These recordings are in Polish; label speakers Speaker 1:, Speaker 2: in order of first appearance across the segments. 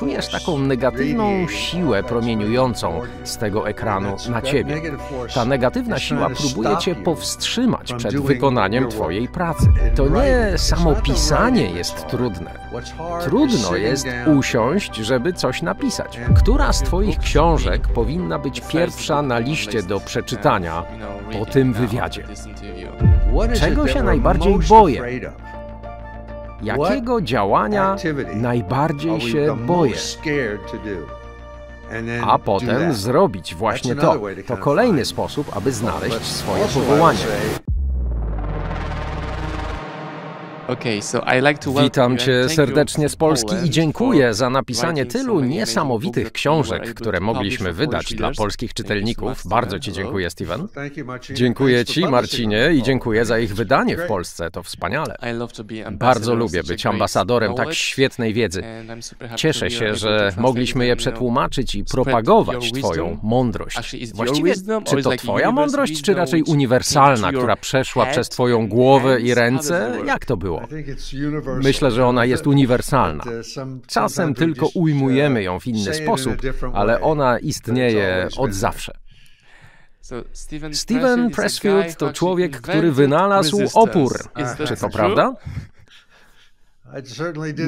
Speaker 1: czujesz taką negatywną siłę promieniującą z tego ekranu na ciebie. Ta negatywna siła próbuje cię powstrzymać przed wykonaniem twojej pracy. To nie samo pisanie jest trudne. Trudno jest usiąść, żeby coś napisać. Która z twoich książek powinna być pierwsza na liście do przeczytania po tym wywiadzie? Czego się najbardziej boję? Jakiego działania najbardziej się boję? A potem zrobić właśnie to. To kolejny sposób, aby znaleźć swoje powołanie. Witam Cię serdecznie z Polski i dziękuję za napisanie tylu niesamowitych książek, które mogliśmy wydać dla polskich czytelników. Bardzo Ci dziękuję, Steven. Dziękuję Ci, Marcinie, i dziękuję za ich wydanie w Polsce. To wspaniale. Bardzo lubię być ambasadorem tak świetnej wiedzy. Cieszę się, że mogliśmy je przetłumaczyć i propagować Twoją mądrość. Właściwie, czy to Twoja mądrość, czy raczej uniwersalna, która przeszła przez Twoją głowę i ręce? Jak to było? Myślę, że ona jest uniwersalna. Czasem tylko ujmujemy ją w inny sposób, ale ona istnieje od zawsze. Steven Pressfield to człowiek, który wynalazł opór. Czy to prawda?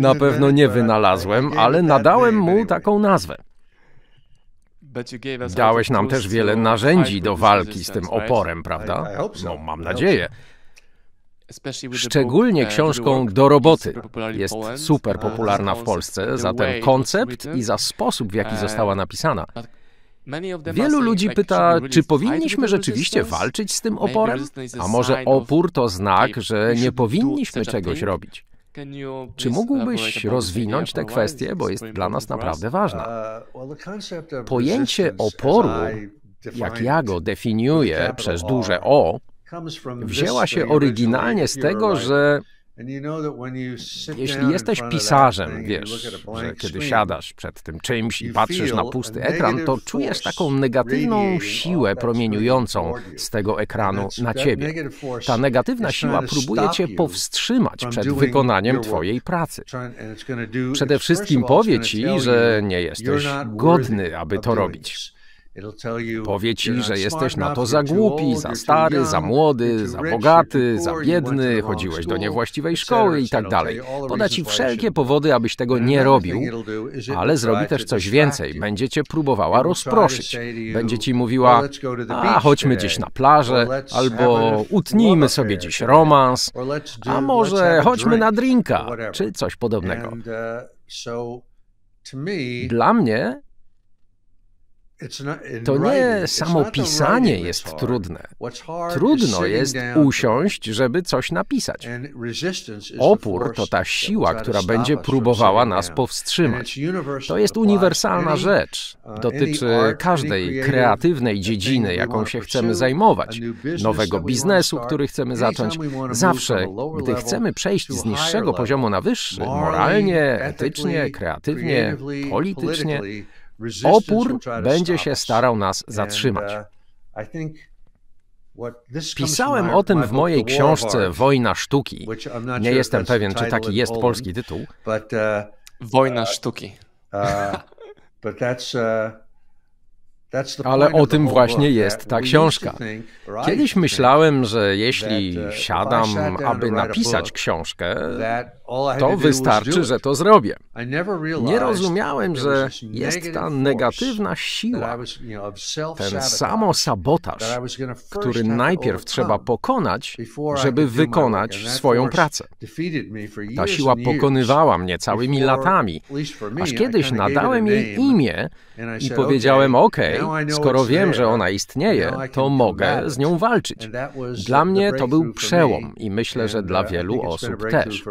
Speaker 1: Na pewno nie wynalazłem, ale nadałem mu taką nazwę. Dałeś nam też wiele narzędzi do walki z tym oporem, prawda? No, mam nadzieję. Szczególnie książką Do roboty. Jest super popularna w Polsce za ten koncept i za sposób, w jaki została napisana. Wielu ludzi pyta, czy powinniśmy rzeczywiście walczyć z tym oporem? A może opór to znak, że nie powinniśmy czegoś robić? Czy mógłbyś rozwinąć tę kwestię, bo jest dla nas naprawdę ważna? Pojęcie oporu, jak ja go definiuję przez duże O, wzięła się oryginalnie z tego, że jeśli jesteś pisarzem, wiesz, że kiedy siadasz przed tym czymś i patrzysz na pusty ekran, to czujesz taką negatywną siłę promieniującą z tego ekranu na ciebie. Ta negatywna siła próbuje cię powstrzymać przed wykonaniem twojej pracy. Przede wszystkim powie ci, że nie jesteś godny, aby to robić. Powie ci, że jesteś na to za głupi, za stary, za młody, za bogaty, za biedny, chodziłeś do niewłaściwej szkoły i tak dalej. Poda ci wszelkie powody, abyś tego nie robił, ale zrobi też coś więcej. Będzie cię próbowała rozproszyć. Będzie ci mówiła, a chodźmy gdzieś na plażę, albo utnijmy sobie dziś romans, a może chodźmy na drinka, czy coś podobnego. Dla mnie to nie samo pisanie jest trudne. Trudno jest usiąść, żeby coś napisać. Opór to ta siła, która będzie próbowała nas powstrzymać. To jest uniwersalna rzecz. Dotyczy każdej kreatywnej dziedziny, jaką się chcemy zajmować, nowego biznesu, który chcemy zacząć. Zawsze, gdy chcemy przejść z niższego poziomu na wyższy, moralnie, etycznie, kreatywnie, politycznie, Opór będzie się starał nas zatrzymać. Pisałem o tym w mojej książce Wojna sztuki. Nie jestem pewien, czy taki jest polski tytuł.
Speaker 2: Wojna sztuki.
Speaker 1: Ale o tym właśnie jest ta książka. Kiedyś myślałem, że jeśli
Speaker 2: uh,
Speaker 1: siadam, aby napisać książkę, to wystarczy, że to zrobię. Nie rozumiałem, że jest ta negatywna siła, ten samosabotaż, który najpierw trzeba pokonać, żeby wykonać swoją pracę. Ta siła pokonywała mnie całymi latami, aż kiedyś nadałem jej imię i powiedziałem: OK, skoro wiem, że ona istnieje, to mogę z nią walczyć. Dla mnie to był przełom i myślę, że dla wielu osób też.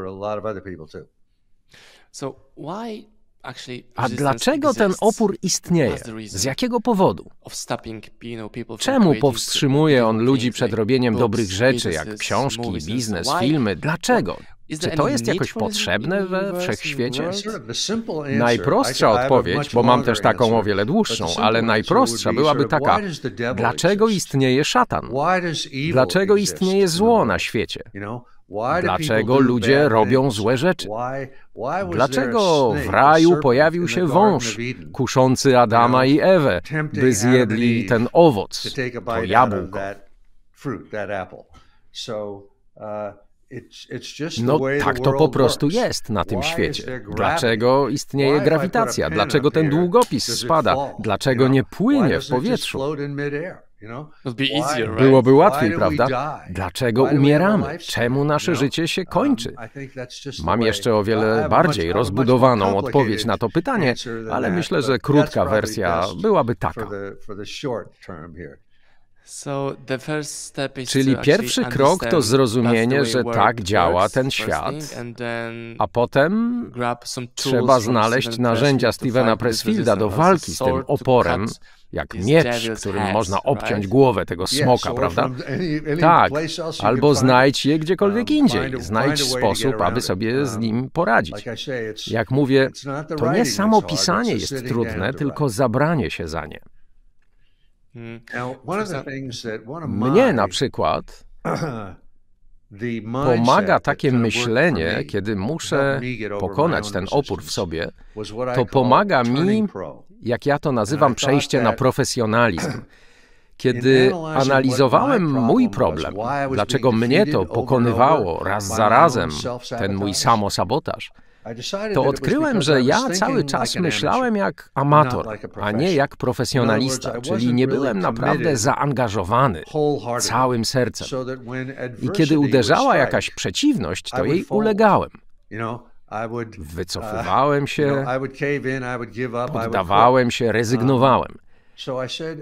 Speaker 1: A dlaczego ten opór istnieje? Z jakiego powodu? Czemu powstrzymuje on ludzi przed robieniem dobrych rzeczy, jak książki, biznes, filmy? Dlaczego? Czy to jest jakoś potrzebne we wszechświecie? Najprostsza odpowiedź, bo mam też taką o wiele dłuższą, ale najprostsza byłaby taka: dlaczego istnieje szatan? Dlaczego istnieje zło na świecie? Dlaczego ludzie robią złe rzeczy? Dlaczego w raju pojawił się wąż kuszący Adama i Ewę, by zjedli ten owoc, to jabłko? No tak to po prostu jest na tym świecie. Dlaczego istnieje grawitacja? Dlaczego ten długopis spada? Dlaczego nie płynie w powietrzu? Byłoby łatwiej, prawda? Dlaczego umieramy? Czemu nasze życie się kończy? Mam jeszcze o wiele bardziej rozbudowaną odpowiedź na to pytanie, ale myślę, że krótka wersja byłaby taka. Czyli pierwszy krok to zrozumienie, że tak działa ten świat, a potem trzeba znaleźć narzędzia Stevena Pressfielda do walki z tym oporem, jak miecz, którym można obciąć głowę tego smoka, prawda? Tak, albo znajdź je gdziekolwiek indziej. Znajdź sposób, aby sobie z um, nim poradzić. Jak mówię, to nie samo pisanie jest trudne, tylko zabranie się za nie. Hmm. Mnie na przykład pomaga takie myślenie, kiedy muszę pokonać ten opór w sobie, to pomaga mi, jak ja to nazywam, przejście na profesjonalizm. Kiedy analizowałem mój problem, dlaczego mnie to pokonywało raz za razem, ten mój samosabotaż, to odkryłem, że ja cały czas myślałem jak amator, a nie jak profesjonalista, czyli nie byłem naprawdę zaangażowany całym sercem. I kiedy uderzała jakaś przeciwność, to jej ulegałem. Wycofywałem się, poddawałem się, rezygnowałem.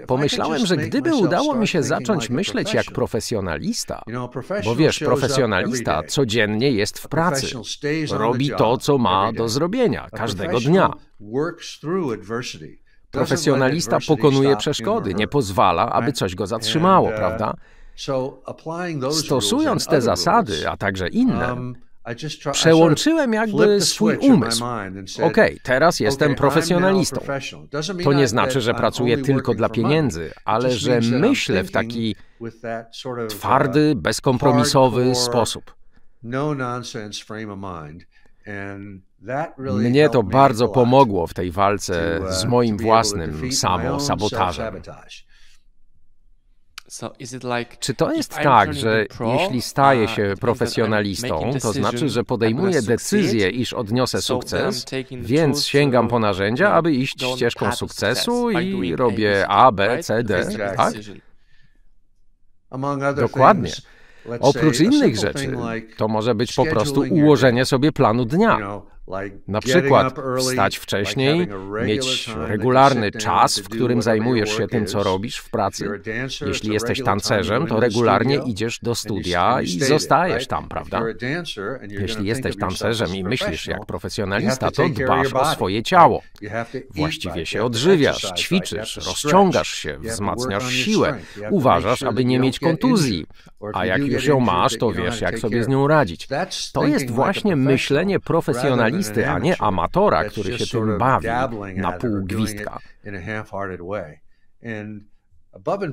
Speaker 1: Pomyślałem, że gdyby udało mi się zacząć myśleć jak profesjonalista, bo wiesz, profesjonalista codziennie jest w pracy, robi to, co ma do zrobienia każdego dnia. Profesjonalista pokonuje przeszkody, nie pozwala, aby coś go zatrzymało, uh, prawda? Stosując te zasady, a także inne, um, Przełączyłem jakby swój umysł. OK, teraz jestem profesjonalistą. To nie znaczy, że pracuję tylko dla pieniędzy, ale że myślę w taki twardy, bezkompromisowy sposób. Mnie to bardzo pomogło w tej walce z moim własnym Czy to jest tak, że jeśli staję uh, się profesjonalistą, to znaczy, że podejmuję decyzję, iż odniosę sukces, więc sięgam po narzędzia, aby iść ścieżką sukcesu i robię A, B, C, D, tak? Dokładnie. Oprócz innych rzeczy, to może być po prostu ułożenie sobie planu dnia. Na przykład wstać wcześniej, mieć regularny czas, w którym zajmujesz się tym, co robisz w pracy. Jeśli jesteś tancerzem, to regularnie idziesz do studia i zostajesz tam, prawda? Jeśli jesteś tancerzem i myślisz jak profesjonalista, to dbasz o swoje ciało. Właściwie się odżywiasz, ćwiczysz, rozciągasz się, wzmacniasz siłę, uważasz, aby nie mieć kontuzji. A jak już ją masz, to wiesz, jak sobie z nią radzić. To jest właśnie myślenie profesjonalista a nie amatora, który się tym bawi na pół gwizdka.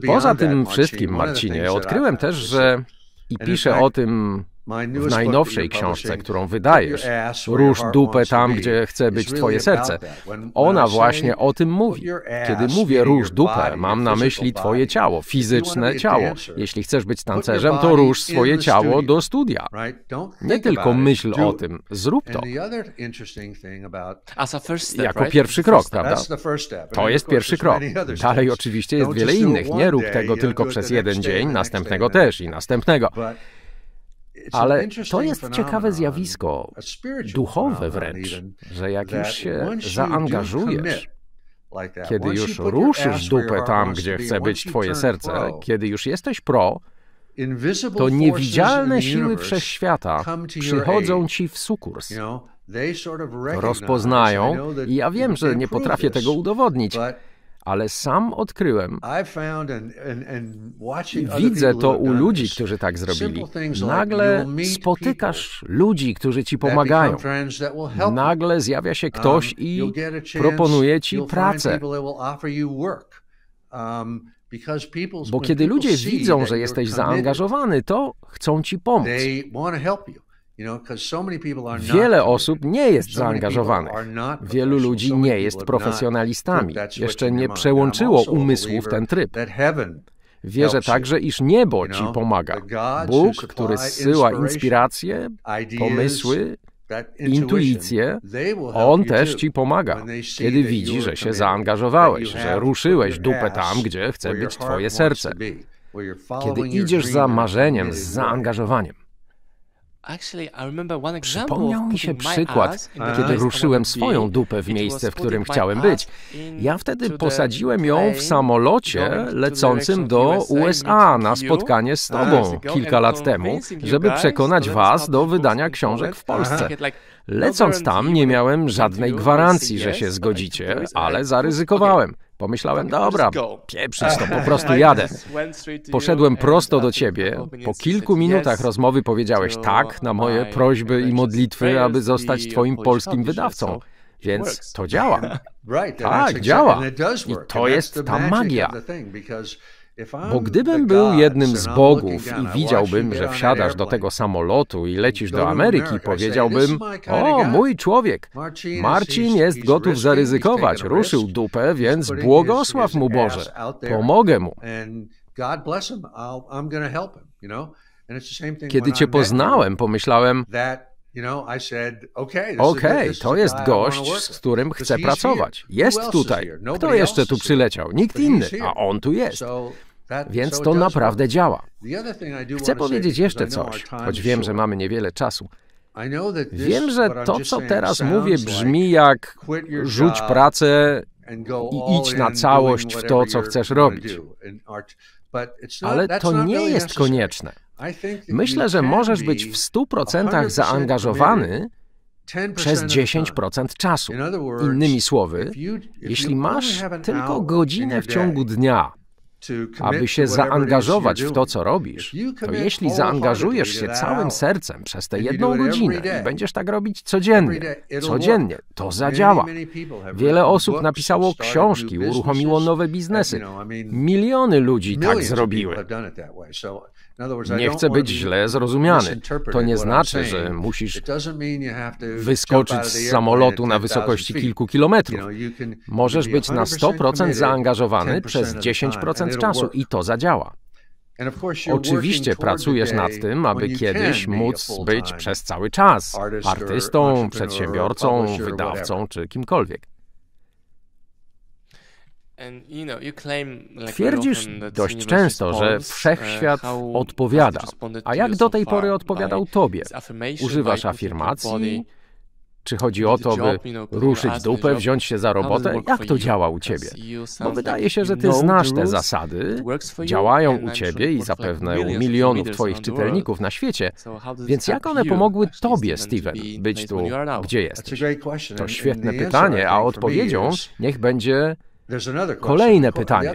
Speaker 1: Poza tym wszystkim, Marcinie, odkryłem też, że i piszę o tym w najnowszej książce, którą wydajesz, Rusz dupę tam, gdzie chce być twoje serce. Ona właśnie o tym mówi. Kiedy mówię rusz dupę, mam na myśli twoje ciało, fizyczne ciało. Jeśli chcesz być tancerzem, to rusz swoje ciało do studia. Nie tylko myśl o tym, zrób to. Jako pierwszy krok, prawda? To jest pierwszy krok. Dalej oczywiście jest wiele innych. Nie rób tego tylko przez jeden dzień, następnego też i następnego. Ale to jest ciekawe zjawisko, duchowe wręcz, że jak już się zaangażujesz, kiedy już ruszysz dupę tam, gdzie chce być Twoje serce, kiedy już jesteś pro, to niewidzialne siły wszechświata przychodzą Ci w sukurs. Rozpoznają, i ja wiem, że nie potrafię tego udowodnić, ale sam odkryłem. Widzę to u ludzi, którzy tak zrobili. Nagle spotykasz ludzi, którzy ci pomagają. Nagle zjawia się ktoś um, i proponuje ci pracę. Um, Bo kiedy ludzie widzą, że jesteś zaangażowany, to chcą ci pomóc. Wiele osób nie jest zaangażowanych. Wielu ludzi nie jest profesjonalistami. Jeszcze nie przełączyło umysłu w ten tryb. Wierzę także, iż niebo ci pomaga. Bóg, który zsyła inspiracje, pomysły, intuicję, On też ci pomaga, kiedy widzi, że się zaangażowałeś, że ruszyłeś dupę tam, gdzie chce być twoje serce. Kiedy idziesz za marzeniem, z zaangażowaniem. Przypomniał mi się przykład, kiedy ruszyłem swoją dupę w miejsce, w którym chciałem być. Ja wtedy posadziłem ją w samolocie lecącym do USA na spotkanie z tobą kilka lat temu, żeby przekonać was do wydania książek w Polsce. Lecąc tam nie miałem żadnej gwarancji, że się zgodzicie, ale zaryzykowałem. Pomyślałem, dobra, pieprzyć to, po prostu jadę. Poszedłem prosto do ciebie. Po kilku minutach rozmowy powiedziałeś tak na moje prośby i modlitwy, aby zostać twoim polskim wydawcą. Więc to działa. Tak, działa. I to jest ta magia. Bo gdybym był jednym z bogów i widziałbym, że wsiadasz do tego samolotu i lecisz do Ameryki, powiedziałbym: O, mój człowiek, Marcin jest gotów zaryzykować, ruszył dupę, więc błogosław mu Boże, pomogę mu. Kiedy Cię poznałem, pomyślałem, Okej, okay, to jest gość, z którym chcę pracować. Jest tutaj. Kto jeszcze tu przyleciał? Nikt inny, a on tu jest. Więc to naprawdę działa. Chcę powiedzieć jeszcze coś, choć wiem, że mamy niewiele czasu. Wiem, że to, co teraz mówię, brzmi jak rzuć pracę i idź na całość w to, co chcesz robić. Ale to nie jest konieczne. Myślę, że możesz być w 100% zaangażowany przez 10% czasu. Innymi słowy, jeśli masz tylko godzinę w ciągu dnia, aby się zaangażować w to, co robisz, to jeśli zaangażujesz się całym sercem przez tę jedną godzinę i będziesz tak robić codziennie, codziennie, to zadziała. Wiele osób napisało książki, uruchomiło nowe biznesy. Miliony ludzi tak zrobiły. Nie chcę być źle zrozumiany. To nie znaczy, że musisz wyskoczyć z samolotu na wysokości kilku kilometrów. Możesz być na 100% zaangażowany przez 10% czasu i to zadziała. Oczywiście pracujesz nad tym, aby kiedyś móc być przez cały czas artystą, przedsiębiorcą, wydawcą czy kimkolwiek. Twierdzisz dość często, że wszechświat uh, odpowiada. A jak do tej pory odpowiadał tobie? Używasz afirmacji? Czy chodzi o to, by ruszyć dupę, wziąć się za robotę? Jak to działa u ciebie? Bo wydaje się, że ty znasz te zasady, działają u ciebie i zapewne u milionów twoich czytelników na świecie. Więc jak one pomogły tobie, Steven, być tu, gdzie jesteś? To świetne pytanie, a odpowiedzią niech będzie Kolejne pytanie.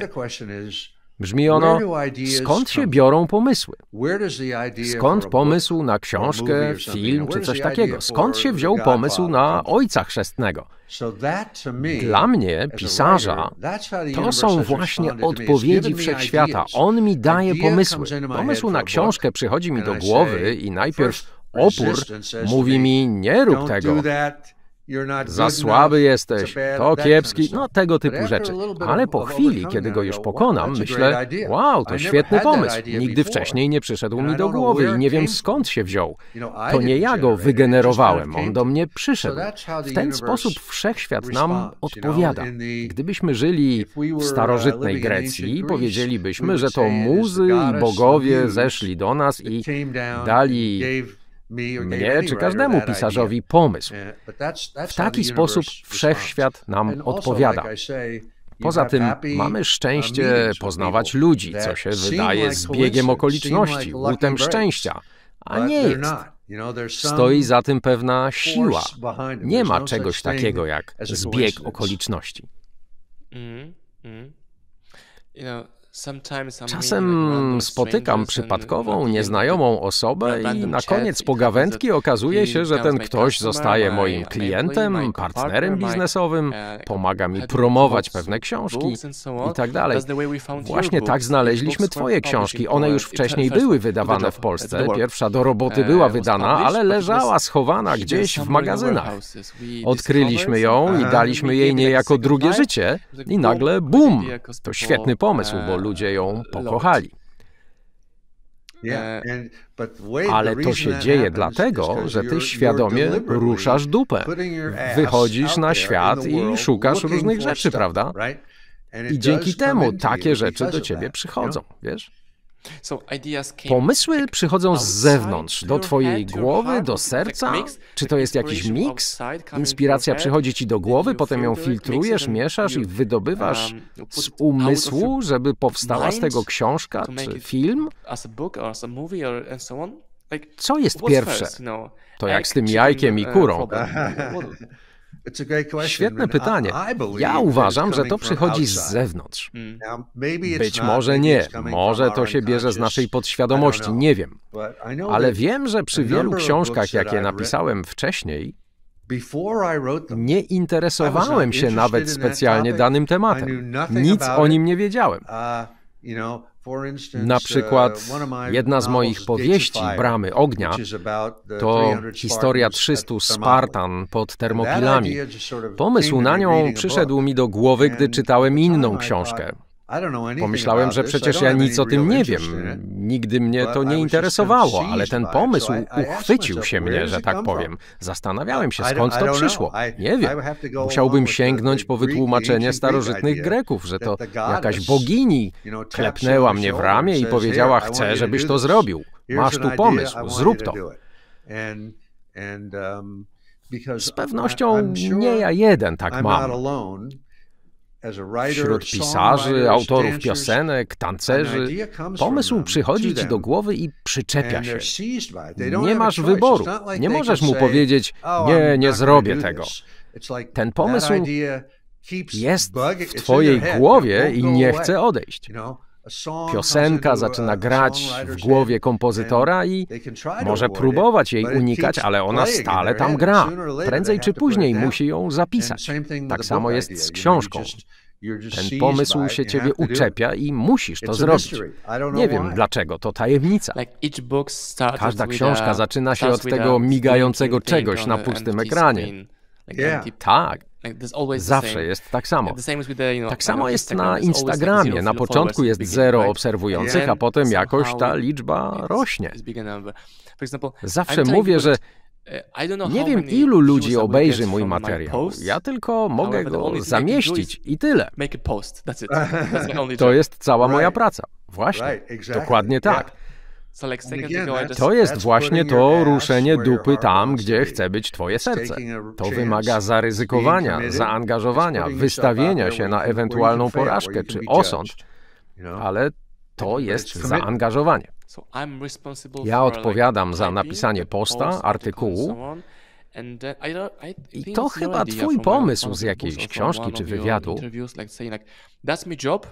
Speaker 1: Brzmi ono, skąd się biorą pomysły? Skąd pomysł na książkę, film czy coś takiego? Skąd się wziął pomysł na Ojca Chrzestnego? Dla mnie, pisarza, to są właśnie odpowiedzi wszechświata. On mi daje pomysły. Pomysł na książkę przychodzi mi do głowy i najpierw opór mówi mi, nie rób tego. Za słaby jesteś, to kiepski, no tego typu rzeczy. Ale po chwili, kiedy go już pokonam, myślę, wow, to świetny pomysł. Nigdy wcześniej nie przyszedł mi do głowy i nie wiem skąd się wziął. To nie ja go wygenerowałem, on do mnie przyszedł. W ten sposób wszechświat nam odpowiada. Gdybyśmy żyli w starożytnej Grecji, powiedzielibyśmy, że to muzy i bogowie zeszli do nas i dali mnie czy każdemu pisarzowi pomysł. W taki sposób wszechświat nam odpowiada. Poza tym mamy szczęście poznawać ludzi, co się wydaje zbiegiem okoliczności, łutem szczęścia, a nie jest. Stoi za tym pewna siła. Nie ma czegoś takiego jak zbieg okoliczności. Czasem spotykam przypadkową, nieznajomą osobę i na koniec pogawędki okazuje się, że ten ktoś zostaje moim klientem, partnerem biznesowym, uh, pomaga mi promować pewne książki i tak dalej. Właśnie tak znaleźliśmy Twoje książki. One już wcześniej były wydawane w Polsce. Pierwsza do roboty uh, była wydana, ale leżała schowana gdzieś w magazynach. Odkryliśmy ją i daliśmy jej niejako drugie życie i nagle bum! To świetny pomysł, bo ludzie ją pokochali. E, Ale to się dzieje dlatego, że ty świadomie ruszasz dupę. Wychodzisz na świat i szukasz różnych rzeczy, prawda? I dzięki temu takie rzeczy do ciebie przychodzą, wiesz? Pomysły przychodzą z zewnątrz, do twojej głowy, do serca? Czy to jest jakiś miks? Inspiracja przychodzi ci do głowy, potem ją filtrujesz, mieszasz i wydobywasz um, z umysłu, żeby powstała z tego książka czy film? Co jest pierwsze? To jak z tym jajkiem i kurą. Świetne pytanie. Ja uważam, że to przychodzi z zewnątrz. Hmm. Być może nie, może to się bierze z naszej podświadomości, nie wiem. Ale wiem, że przy wielu książkach, jakie napisałem wcześniej, nie interesowałem się nawet specjalnie danym tematem. Nic o nim nie wiedziałem. Uh, na przykład uh, jedna z moich powieści, Bramy Ognia, to historia 300 Spartan pod Termopilami. Pomysł na nią przyszedł mi do głowy, gdy czytałem inną książkę. Pomyślałem, że przecież ja nic o tym nie wiem. Nigdy mnie to nie interesowało, ale ten pomysł uchwycił się mnie, że tak powiem. Zastanawiałem się, skąd to przyszło. Nie wiem. Musiałbym sięgnąć po wytłumaczenie starożytnych Greków, że to jakaś bogini klepnęła mnie w ramię i powiedziała: Chcę, żebyś to zrobił. Masz tu pomysł, zrób to. Um, Z pewnością nie ja jeden tak mam. Wśród pisarzy, autorów piosenek, tancerzy, pomysł przychodzi ci do głowy i przyczepia się. Nie masz wyboru. Nie możesz mu powiedzieć, oh, nie, nie zrobię tego. Ten pomysł jest w twojej głowie i nie chce odejść. Piosenka zaczyna grać w głowie kompozytora i może próbować jej unikać, ale ona stale tam gra. Prędzej czy później musi ją zapisać. Tak samo jest z książką. Ten pomysł się ciebie uczepia i musisz to zrobić. Nie wiem dlaczego, to tajemnica. Każda książka zaczyna się od tego migającego czegoś na pustym ekranie. Tak. Zawsze jest tak samo. Tak samo jest na Instagramie. Na początku jest zero obserwujących, a potem jakoś ta liczba rośnie. Zawsze mówię, że nie wiem, ilu ludzi obejrzy mój materiał. Ja tylko mogę go zamieścić i tyle. To jest cała moja praca. Właśnie. Dokładnie tak. To jest właśnie to ruszenie dupy tam, gdzie chce być Twoje serce. To wymaga zaryzykowania, zaangażowania, wystawienia się na ewentualną porażkę czy osąd, ale to jest zaangażowanie. Ja odpowiadam za napisanie posta, artykułu. I to chyba twój pomysł z jakiejś książki czy wywiadu.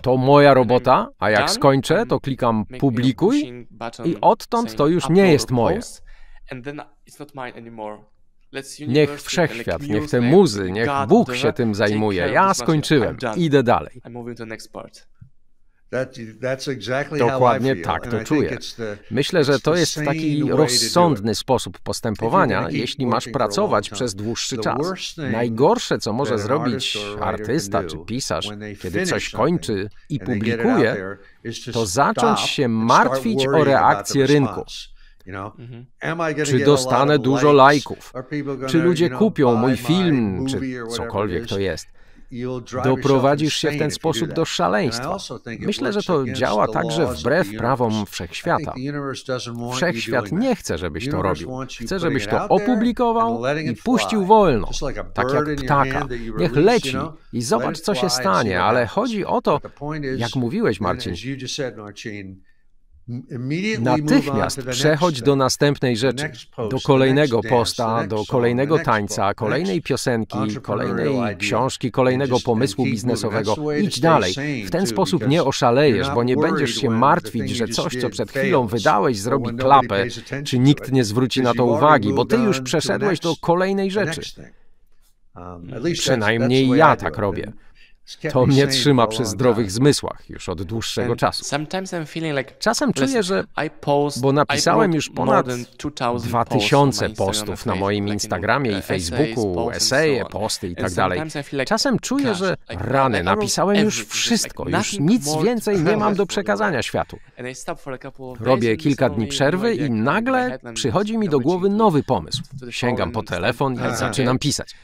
Speaker 1: To moja robota, a jak skończę, to klikam publikuj i odtąd to już nie jest moje. Niech wszechświat, niech te muzy, niech Bóg się tym zajmuje. Ja skończyłem, idę dalej. Dokładnie tak to czuję. Myślę, że to jest taki rozsądny sposób postępowania, jeśli masz pracować przez dłuższy czas. Najgorsze, co może zrobić artysta czy pisarz, kiedy coś kończy i publikuje, to zacząć się martwić o reakcję rynku. Mhm. Czy dostanę dużo lajków? Czy ludzie kupią mój film, czy cokolwiek to jest? Doprowadzisz się w ten sposób do szaleństwa. Myślę, że to działa także wbrew prawom wszechświata. Wszechświat nie chce, żebyś to robił. Chce, żebyś to opublikował i puścił wolno, tak jak ptaka. Niech leci i zobacz, co się stanie, ale chodzi o to, jak mówiłeś, Marcin, Natychmiast przechodź do następnej rzeczy, do kolejnego posta, do kolejnego tańca, kolejnej piosenki, kolejnej książki, kolejnego pomysłu biznesowego. Idź dalej. W ten sposób nie oszalejesz, bo nie będziesz się martwić, że coś, co przed chwilą wydałeś, zrobi klapę, czy nikt nie zwróci na to uwagi, bo ty już przeszedłeś do kolejnej rzeczy. Przynajmniej ja tak robię. To mnie trzyma przy zdrowych zmysłach już od dłuższego czasu. Czasem czuję, że bo napisałem już ponad 2000 postów na moim Instagramie i Facebooku, eseje, posty i tak dalej. Czasem czuję, że rany, napisałem już wszystko, już nic więcej nie mam do przekazania światu. Robię kilka dni przerwy i nagle przychodzi mi do głowy nowy pomysł. Sięgam po telefon i zaczynam pisać.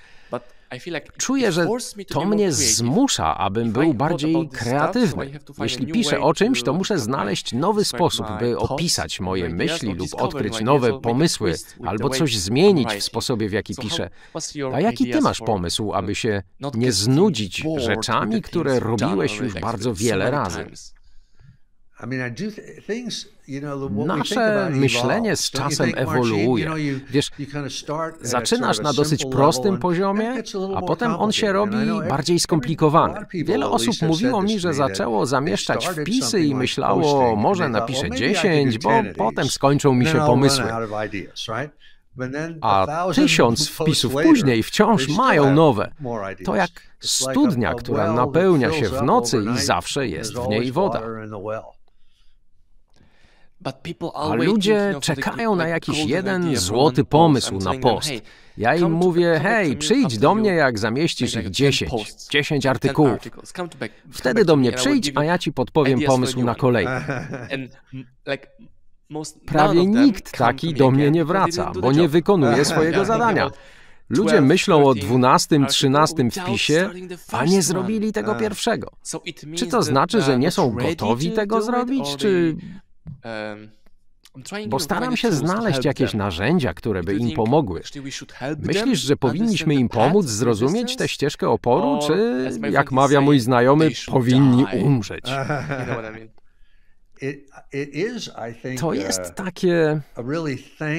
Speaker 1: Czuję, że to mnie zmusza, abym był bardziej kreatywny. Jeśli piszę o czymś, to muszę znaleźć nowy sposób, by opisać moje myśli lub odkryć nowe pomysły, albo coś zmienić w sposobie, w jaki piszę. A jaki ty masz pomysł, aby się nie znudzić rzeczami, które robiłeś już bardzo wiele razy? Nasze myślenie z czasem ewoluuje. Wiesz, zaczynasz na dosyć prostym poziomie, a potem on się robi bardziej skomplikowany. Wiele osób mówiło mi, że zaczęło zamieszczać wpisy i myślało, może napiszę 10, bo potem skończą mi się pomysły. A tysiąc wpisów później wciąż mają nowe. To jak studnia, która napełnia się w nocy i zawsze jest w niej woda. A ludzie czekają na jakiś jeden złoty pomysł na post. Ja im mówię, hej, przyjdź do mnie, jak zamieścisz ich 10, 10 artykułów. Wtedy do mnie przyjdź, a ja ci podpowiem pomysł na kolejny. Prawie nikt taki do mnie nie wraca, bo nie wykonuje swojego zadania. Ludzie myślą o dwunastym, trzynastym wpisie, a nie zrobili tego pierwszego. Czy to znaczy, że nie są gotowi tego zrobić, czy bo staram się znaleźć jakieś narzędzia, które by im pomogły. Myślisz, że powinniśmy im pomóc zrozumieć tę ścieżkę oporu, czy, jak mawia mój znajomy, powinni umrzeć? To jest takie,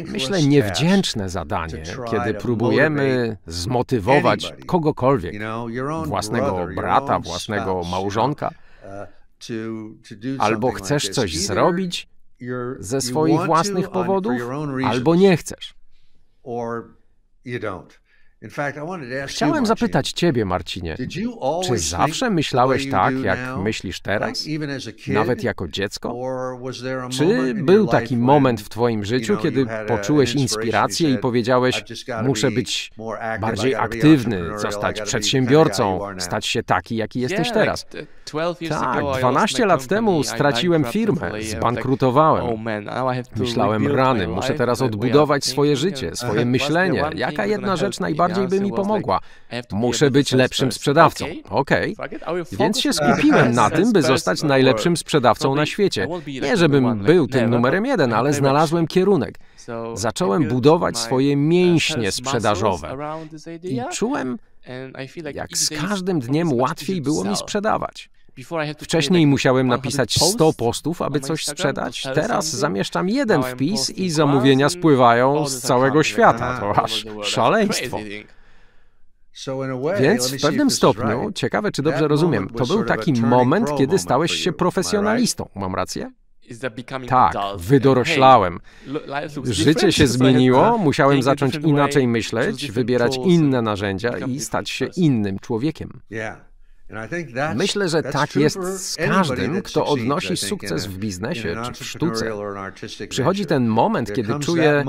Speaker 1: myślę, niewdzięczne zadanie, kiedy próbujemy zmotywować kogokolwiek, własnego brata, własnego małżonka, uh, Albo chcesz coś zrobić ze swoich własnych powodów, albo nie chcesz. Chciałem zapytać Ciebie, Marcinie, czy zawsze myślałeś tak, jak myślisz teraz, nawet jako dziecko? Czy był taki moment w Twoim życiu, kiedy poczułeś inspirację i powiedziałeś, muszę być bardziej aktywny, zostać przedsiębiorcą, stać się taki, jaki jesteś teraz? Tak, 12 lat temu straciłem firmę, zbankrutowałem. Oh, Myślałem, rany, muszę teraz odbudować swoje życie, swoje myślenie. Jaka jedna rzecz najbardziej by mi pomogła? Muszę być lepszym sprzedawcą. Okej. Okay. Więc się skupiłem na tym, by zostać najlepszym sprzedawcą na świecie. Nie, żebym był tym numerem jeden, ale znalazłem kierunek. Zacząłem budować swoje mięśnie sprzedażowe i czułem, jak z każdym dniem łatwiej było mi sprzedawać. Wcześniej musiałem napisać 100 postów, aby coś sprzedać. Teraz zamieszczam jeden wpis i zamówienia spływają z całego świata. To aż szaleństwo. Więc w pewnym stopniu, ciekawe czy dobrze rozumiem, to był taki moment, kiedy stałeś się profesjonalistą. Mam rację? Tak, wydoroślałem. Życie się zmieniło, musiałem zacząć inaczej myśleć, wybierać inne narzędzia i stać się innym człowiekiem. Myślę, że tak jest z każdym, kto odnosi sukces w biznesie czy w sztuce. Przychodzi ten moment, kiedy czuję,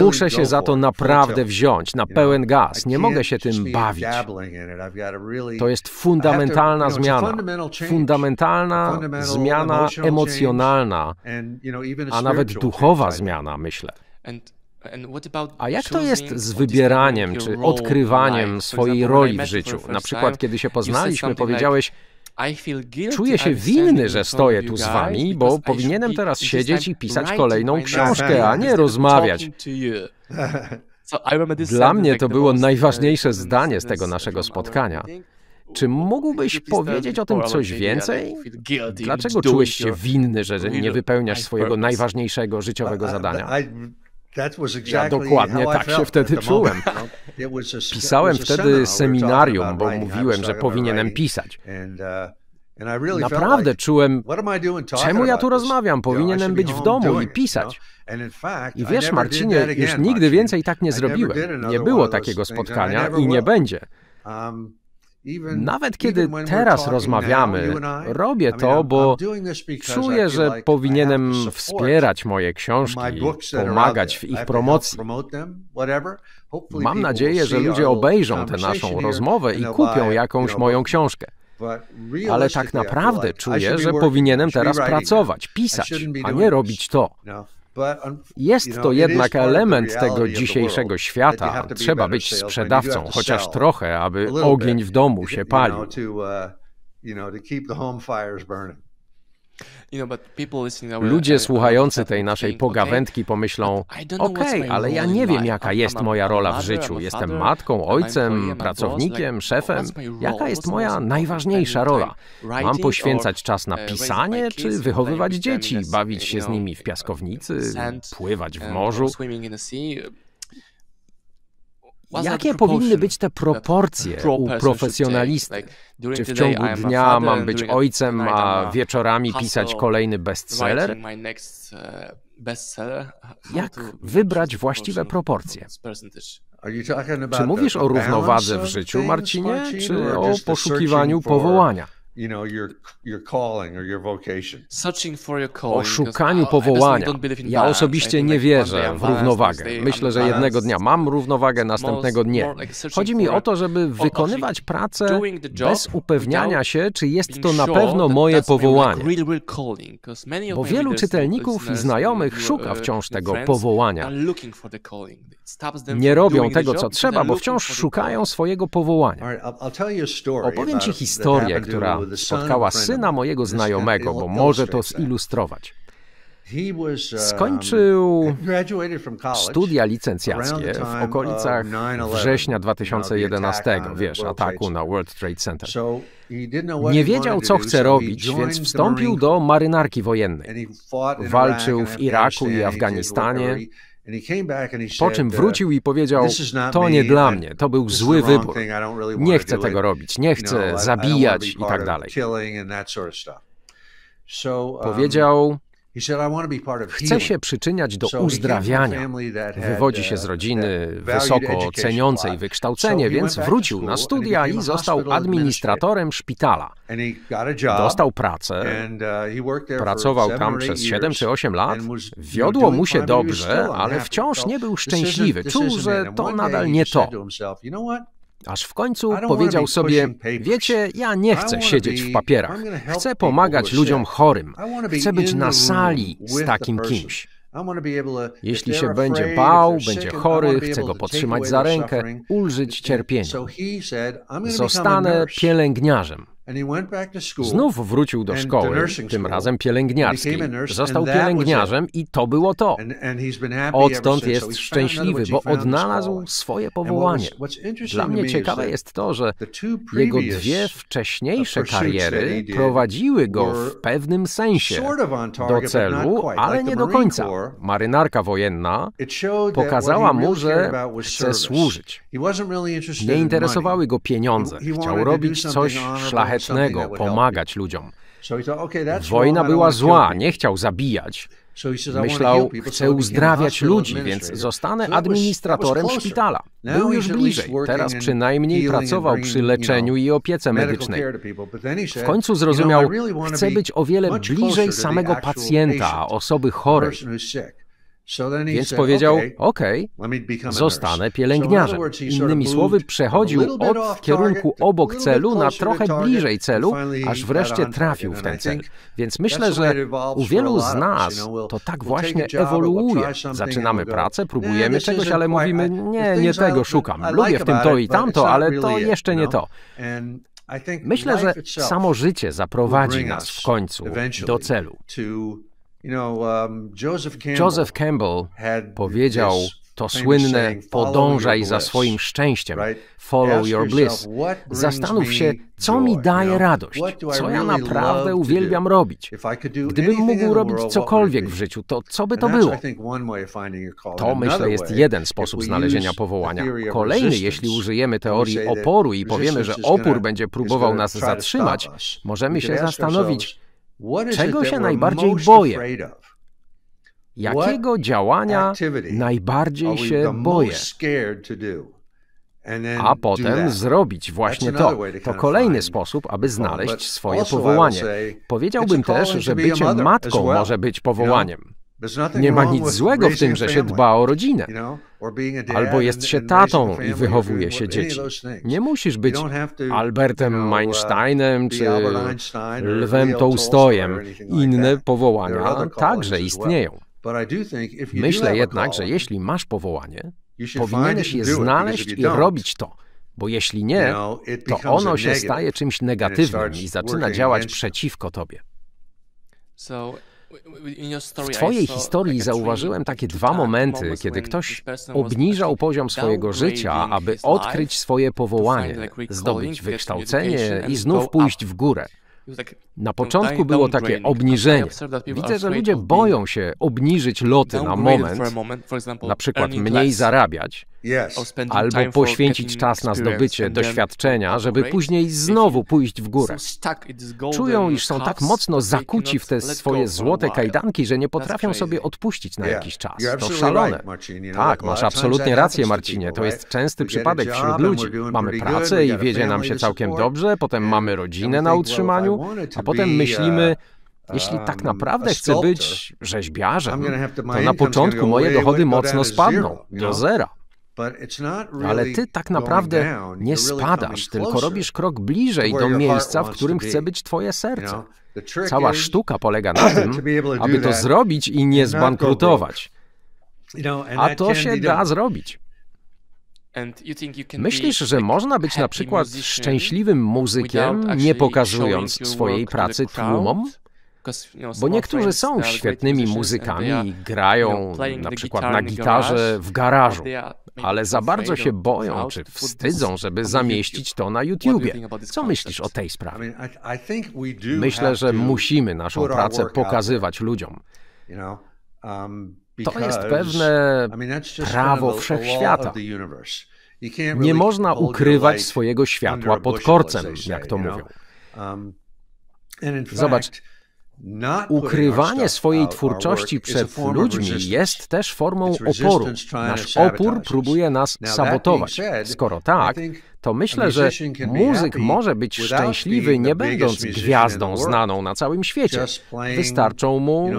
Speaker 1: Muszę się za to naprawdę wziąć, na pełen gaz. Nie mogę się tym bawić. To jest fundamentalna zmiana. Fundamentalna zmiana emocjonalna, a nawet duchowa zmiana, myślę. A jak to jest z wybieraniem czy odkrywaniem swojej roli w życiu? Na przykład, kiedy się poznaliśmy, powiedziałeś, Czuję się winny, że stoję tu z wami, bo powinienem teraz siedzieć i pisać kolejną książkę, a nie rozmawiać. Dla mnie to było najważniejsze zdanie z tego naszego spotkania. Czy mógłbyś powiedzieć o tym coś więcej? Dlaczego czułeś się winny, że nie wypełniasz swojego najważniejszego życiowego zadania? Ja dokładnie tak się wtedy czułem. Pisałem wtedy seminarium, bo mówiłem, że powinienem pisać. Naprawdę czułem, czemu ja tu rozmawiam? Powinienem być w domu i pisać. I wiesz, Marcinie, już nigdy więcej tak nie zrobiłem. Nie było takiego spotkania i nie będzie. Nawet kiedy teraz rozmawiamy, robię to, bo czuję, że powinienem wspierać moje książki, pomagać w ich promocji. Mam nadzieję, że ludzie obejrzą tę naszą rozmowę i kupią jakąś moją książkę. Ale tak naprawdę czuję, że powinienem teraz pracować, pisać, a nie robić to. Jest to jednak element tego dzisiejszego świata. Trzeba być sprzedawcą, chociaż trochę, aby ogień w domu się palił. Ludzie słuchający tej naszej pogawędki pomyślą: Okej, okay, ale ja nie wiem, jaka jest moja rola w życiu. Jestem matką, ojcem, pracownikiem, szefem. Jaka jest moja najważniejsza rola? Mam poświęcać czas na pisanie, czy wychowywać dzieci, bawić się z nimi w piaskownicy, pływać w morzu? Jakie powinny być te proporcje u profesjonalisty? Czy w ciągu dnia mam być ojcem, a wieczorami pisać kolejny bestseller? Uh, Jak wybrać właściwe proporcje? Czy mówisz o równowadze w życiu, Marcinie, czy o poszukiwaniu powołania? O szukaniu powołania. Ja osobiście nie wierzę w równowagę. Myślę, że jednego dnia mam równowagę, następnego nie. Chodzi mi o to, żeby wykonywać pracę bez upewniania się, czy jest to na pewno moje powołanie. Bo wielu czytelników i znajomych szuka uh, wciąż tego powołania. Nie robią tego, co trzeba, bo wciąż szukają swojego powołania. Opowiem Ci historię, która spotkała syna mojego znajomego, bo może to zilustrować. Skończył studia licencjackie w okolicach września 2011, wiesz, ataku na World Trade Center. Nie wiedział, co chce robić, więc wstąpił do marynarki wojennej. Walczył w Iraku i Afganistanie. Po czym wrócił i powiedział: To nie dla mnie, to był zły wybór. Nie chcę tego robić, nie chcę zabijać i tak dalej. Powiedział: Chce się przyczyniać do uzdrawiania. Wywodzi się z rodziny uh, wysoko ceniącej wykształcenie, więc wrócił na studia i został administratorem szpitala. Dostał pracę, uh, pracował tam przez 7 czy 8 lat, wiodło mu się dobrze, ale wciąż nie był szczęśliwy. Czuł, że to nadal nie to. Aż w końcu powiedział sobie: Wiecie, ja nie chcę siedzieć w papierach. Chcę pomagać ludziom chorym. Chcę być na sali z takim kimś. Jeśli się będzie bał, będzie chory, chcę go podtrzymać za rękę, ulżyć cierpieniu. Zostanę pielęgniarzem. Znów wrócił do szkoły, tym razem pielęgniarskiej. Został pielęgniarzem i to było to. Odtąd jest szczęśliwy, bo odnalazł swoje powołanie. Dla mnie ciekawe jest to, że jego dwie wcześniejsze kariery prowadziły go w pewnym sensie do celu, ale nie do końca. Marynarka wojenna pokazała mu, że chce służyć. Nie interesowały go pieniądze. Chciał robić coś szlachetnego szlachetnego, pomagać ludziom. Wojna była zła, nie chciał zabijać. Myślał, chcę uzdrawiać ludzi, więc zostanę administratorem szpitala. Był już bliżej. Teraz przynajmniej pracował przy leczeniu i opiece medycznej. W końcu zrozumiał, chcę być o wiele bliżej samego pacjenta, osoby chorej. Więc powiedział, OK, zostanę pielęgniarzem. Innymi słowy, przechodził od kierunku obok celu na trochę bliżej celu, aż wreszcie trafił w ten cel. Więc myślę, że u wielu z nas to tak właśnie ewoluuje. Zaczynamy pracę, próbujemy czegoś, ale mówimy, nie, nie tego szukam. Lubię w tym to i tamto, ale to jeszcze nie to. Myślę, że samo życie zaprowadzi nas w końcu do celu. Um, Joseph Campbell powiedział To słynne podążaj za swoim szczęściem, follow your bliss. Zastanów się, co mi daje radość, co ja naprawdę uwielbiam robić. Gdybym mógł robić cokolwiek w życiu, to co by to było? To myślę jest jeden sposób znalezienia powołania. Kolejny, jeśli użyjemy teorii oporu i powiemy, że opór będzie próbował nas zatrzymać, możemy się zastanowić, czego się najbardziej boję. Jakiego działania najbardziej się boję? A potem zrobić właśnie to. To kolejny sposób, aby znaleźć swoje powołanie. Powiedziałbym też, że bycie matką może być powołaniem. Nie ma nic złego w tym, że się dba o rodzinę. Albo jest się tatą i wychowuje się dzieci. Nie musisz być Albertem Einsteinem czy Lwem Tołstojem. Inne powołania także istnieją. Myślę jednak, że jeśli masz powołanie, powinieneś je znaleźć i robić to. Bo jeśli nie, to ono się staje czymś negatywnym i zaczyna działać przeciwko tobie. W Twojej historii zauważyłem takie dwa momenty, kiedy ktoś obniżał poziom swojego życia, aby odkryć swoje powołanie, zdobyć wykształcenie i znów pójść w górę. Na początku było takie obniżenie. Widzę, że ludzie boją się obniżyć loty na moment, na przykład mniej zarabiać, albo poświęcić czas na zdobycie doświadczenia, żeby później znowu pójść w górę. Czują, iż są tak mocno zakuci w te swoje złote kajdanki, że nie potrafią sobie odpuścić na jakiś czas. To szalone. Tak, masz absolutnie rację, Marcinie. To jest częsty przypadek wśród ludzi. Mamy pracę i wiedzie nam się całkiem dobrze, potem mamy rodzinę na utrzymaniu, a potem myślimy, jeśli tak naprawdę chcę być rzeźbiarzem, to na początku moje dochody mocno spadną do zera. Ale ty tak naprawdę nie spadasz, tylko robisz krok bliżej do miejsca, w którym chce być twoje serce. Cała sztuka polega na tym, aby to zrobić i nie zbankrutować. A to się da zrobić. Myślisz, że można być na przykład szczęśliwym muzykiem, nie pokazując swojej pracy tłumom? Bo niektórzy są świetnymi muzykami i grają na przykład na gitarze w garażu, ale za bardzo się boją czy wstydzą, żeby zamieścić to na YouTubie. Co myślisz o tej sprawie? Myślę, że musimy naszą pracę pokazywać ludziom. Um, to jest pewne prawo wszechświata. Nie można ukrywać swojego światła pod korcem, jak to mówią. Um, Zobacz, Ukrywanie swojej twórczości przed ludźmi jest też formą oporu. Nasz opór próbuje nas sabotować. Skoro tak, to myślę, że muzyk może być szczęśliwy nie będąc gwiazdą znaną na całym świecie. Wystarczą mu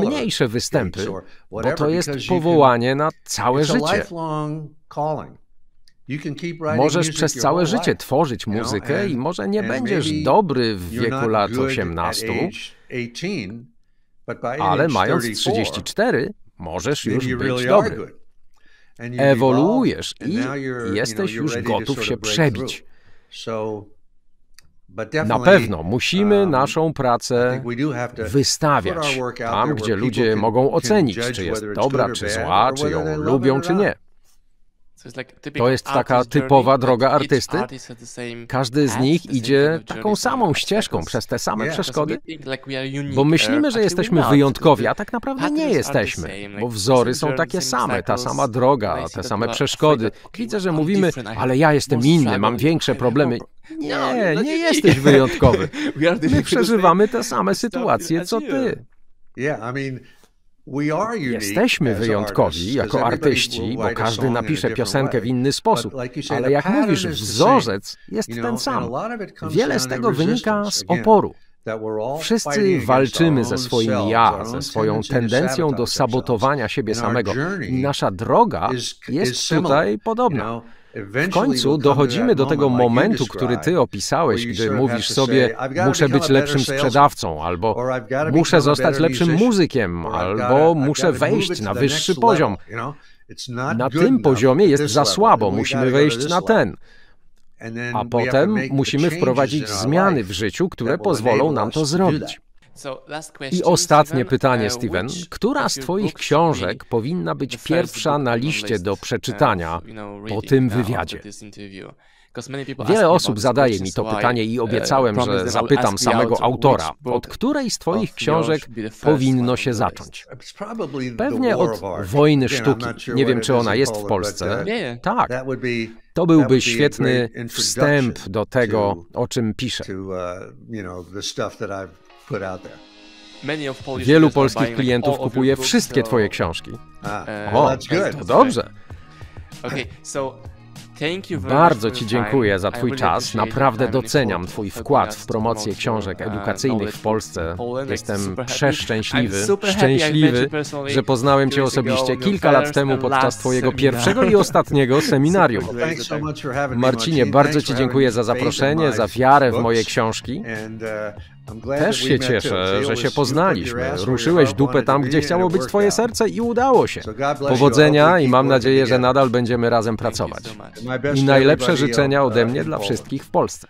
Speaker 1: mniejsze występy, bo to jest powołanie na całe życie. Możesz przez całe życie tworzyć muzykę i może nie będziesz dobry w wieku lat 18, ale mając 34 możesz już być dobry. Ewoluujesz i jesteś już gotów się przebić. Na pewno musimy um, naszą pracę wystawiać tam, gdzie ludzie mogą ocenić, czy jest dobra, czy zła, czy ją lubią, czy nie. To jest taka typowa droga artysty. Każdy z nich idzie taką samą ścieżką przez te same przeszkody, bo myślimy, że jesteśmy wyjątkowi, a tak naprawdę nie jesteśmy, bo wzory są takie same, ta sama droga, te same przeszkody. Widzę, że mówimy, ale ja jestem inny, mam większe problemy. Nie, nie jesteś wyjątkowy. My przeżywamy te same sytuacje, co ty. Jesteśmy wyjątkowi jako artyści, bo każdy napisze piosenkę w inny sposób, ale jak mówisz, wzorzec jest ten sam. Wiele z tego wynika z oporu. Wszyscy walczymy ze swoim ja, ze swoją tendencją do sabotowania siebie samego. I nasza droga jest tutaj podobna. W końcu dochodzimy do tego momentu, który ty opisałeś, gdy mówisz sobie, muszę być lepszym sprzedawcą, albo muszę zostać lepszym muzykiem, albo muszę wejść na wyższy poziom. Na tym poziomie jest za słabo, musimy wejść na ten. A potem musimy wprowadzić zmiany w życiu, które pozwolą nam to zrobić. I ostatnie pytanie, uh, Steven. Która z Twoich książek powinna być pierwsza na liście do przeczytania po tym wywiadzie? Wiele osób zadaje mi to pytanie i uh, obiecałem, że zapytam samego autora, od której z Twoich książek powinno się zacząć. Pewnie od Wojny Sztuki. Nie wiem, czy ona jest w Polsce. Uh, tak. To byłby świetny wstęp do tego, o czym piszę. Wielu polskich klientów kupuje wszystkie Twoje książki. O, to dobrze. Bardzo Ci dziękuję za Twój czas. Naprawdę doceniam Twój wkład w promocję książek edukacyjnych w Polsce. Jestem przeszczęśliwy, szczęśliwy, że poznałem Cię osobiście kilka lat temu podczas Twojego pierwszego i ostatniego seminarium. Marcinie, bardzo Ci dziękuję za zaproszenie, za wiarę w moje książki. Też się cieszę, że się poznaliśmy. Ruszyłeś dupę tam, gdzie chciało być Twoje serce i udało się. Powodzenia i mam nadzieję, że nadal będziemy razem pracować. I najlepsze życzenia ode mnie dla wszystkich w Polsce.